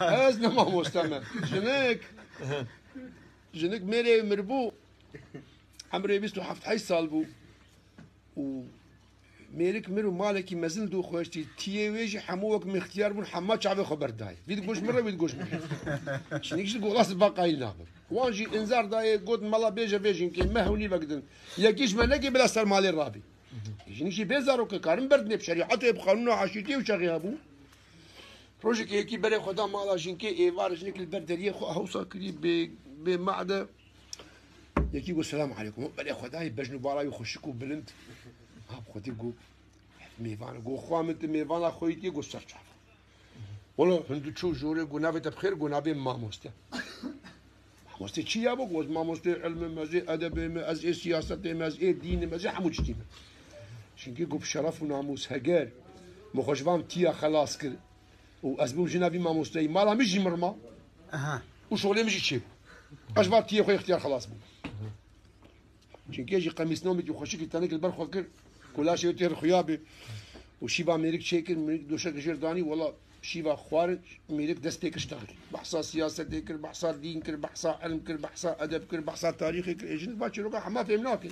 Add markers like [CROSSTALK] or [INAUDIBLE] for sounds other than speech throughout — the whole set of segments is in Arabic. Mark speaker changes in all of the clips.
Speaker 1: از نما مستمع جنك جنك ميري مربو عمري بيستو حفت حي سال بو و ميرك مرو مالكي مزل دو خوشتي تيه ويجي حموك من اختيار بون حما شعبي خبر داي بيد قوش مرة بيد قوش مرة شنيكش تقول غاس باقي نابر وانجي انذار داي قد مالا بيجا بيجين كي ما هوني بقدن يكيش ما بلا سر مالي الرابي شنيكش بيزارو كارم برد بشريعته بقانون عشيتي وشغي ابو روجك يكي بري خدا مالا جنكي ايوار جنك البردريه خو هوسا كري بمعده يكي يقول السلام عليكم. بري خداي بجنو باراي يخشكو بلند هاب خدي قو ميفان قو خوا من ميفان خويتي قو سرچا والله هندو چو جوري قو نابي تبخير قو نابي ماموسته ماموسته چي يابو؟ قو ماموسته علم مزي أدب سياست از اي دين مزي حمو چتيم شنكي قو بشرف وناموس هجر مخشوام تيا خلاص كر و بو جنابي ماموستي مالا مش مرما أها. وشغلي مش تشيب أش تي خويا اختيار خلاص بو. چونكي يجي قميص نومي يخشك تانيك البر خوكر كل شيء يطير خيابي. وشيبا ميرك شيكر ميرك دوشك جرداني والله شيبا خوارج ميرك دستك اشتغل بحصا سياسة كر بحصا دين كر بحصا علم كر بحصا أدب كر بحصا تاريخ كر ايجن باتشي روكا حما فهمناك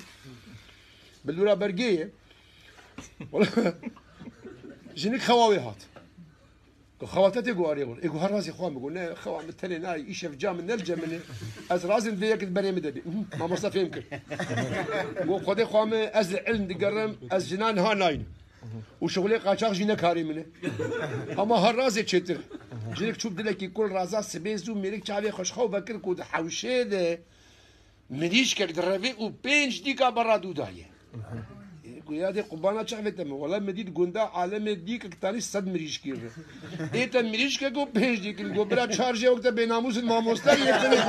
Speaker 1: بالدورة برقية. والله [LAUGHS] جنك خواوي هات. خواتتي قواري يقول يقول هالرازي خوان بقول نه خوان مثلي ناي ايش في جام نرجع من از رازن ذيك بري مدبي ما مصطفى يمكن. خدي خوام از علم دقرم از جنان ها ناين. وشغلي قاچاق جينا كاري منه اما هالرازي تشتر جيك تشوف دلك كل رازا سبيزو ميرك چاوي خوش خو بكر كود حوشه ده مريش كر دروي و بنج ديكا برا دودايه قيادة قبانا شغلة والله مديد قندا عالم ديك كتاني صد مريش كير إيه مريش كو بيج ديك الجبرة شارجة وقت بيناموس الماموستا يكتنك